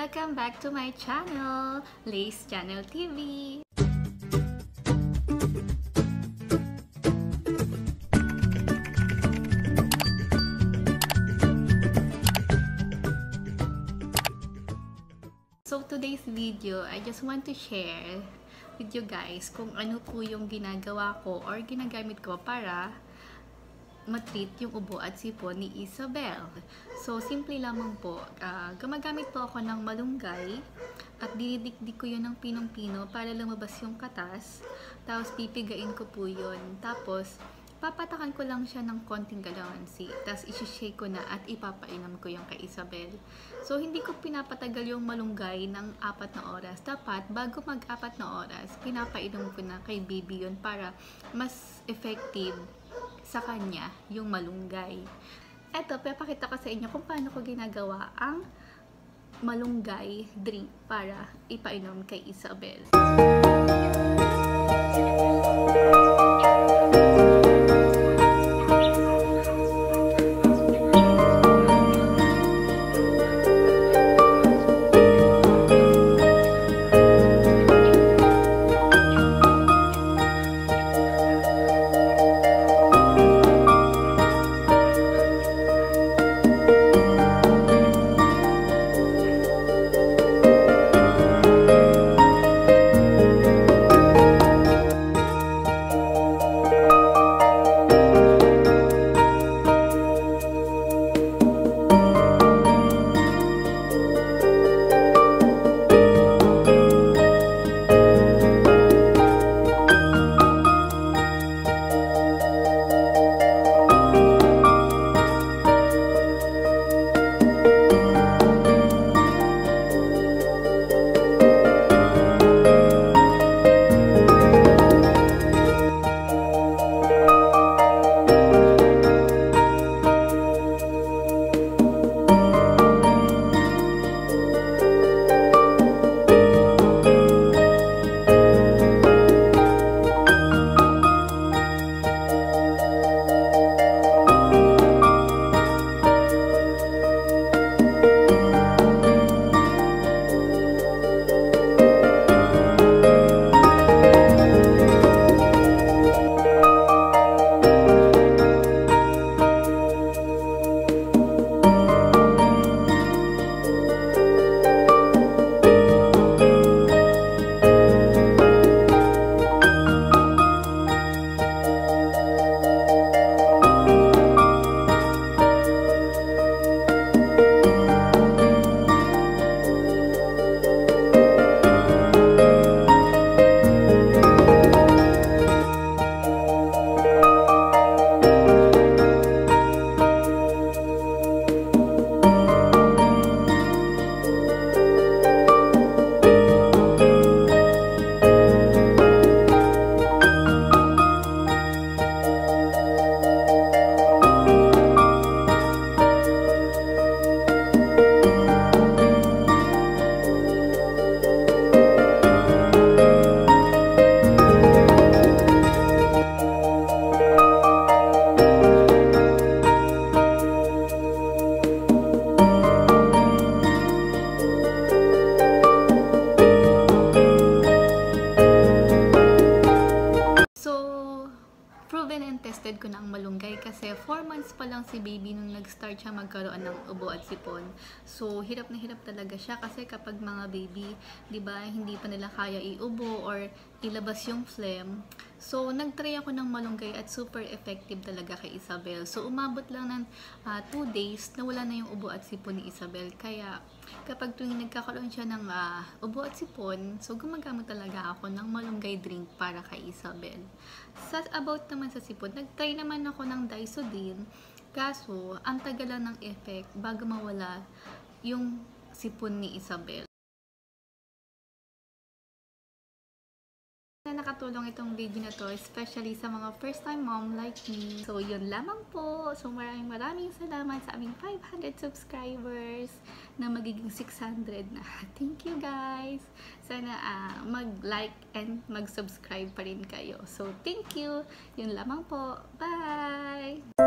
Welcome back to my channel, Lace Channel TV. So today's video, I just want to share with you guys kung ano po yung ginagawa ko or ginagamit ko para matreat yung ubo at sipon ni Isabel. So, simple lamang po. Uh, gumagamit po ako ng malunggay at dinidikdik ko yun ng pinong-pino para lumabas yung katas. Tapos, pipigain ko po yun. Tapos, papatakan ko lang siya ng konting galawansi. Tapos, isi-shake ko na at ipapainom ko yung kay Isabel. So, hindi ko pinapatagal yung malunggay ng apat na oras. Dapat, bago mag-apat na oras, pinapainom ko na kay baby yun para mas effective sa kanya yung malunggay. Eto, papakita ko sa inyo kung paano ko ginagawa ang malunggay drink para ipainom kay Isabel. tested malunggay kasi 4 months pa lang si baby nung nag-start siya magkaroon ng ubo at sipon. So, hirap na hirap talaga siya kasi kapag mga baby, 'di ba, hindi pa nila kaya iubo or ilabas yung phlegm. So, nag-try ako ng malunggay at super effective talaga kay Isabel. So, umabot lang ng 2 uh, ah, days na wala na yung ubo at sipon ni Isabel. Kaya, kapag tuwing nagkakaroon siya ng uh, ubo at sipon, so gumagamit talaga ako ng malunggay drink para kay Isabel. Sa about naman sa sipon, nag-try naman ako ng Dysodin. Kaso, ang tagal ng effect bago mawala yung sipon ni Isabel. Na nakatulong itong video na to, especially sa mga first time mom like me. So, yun lamang po. So, maraming maraming salamat sa aming 500 subscribers na magiging 600 na. Thank you guys! Sana uh, mag-like and mag-subscribe pa rin kayo. So, thank you! Yun lamang po. Bye!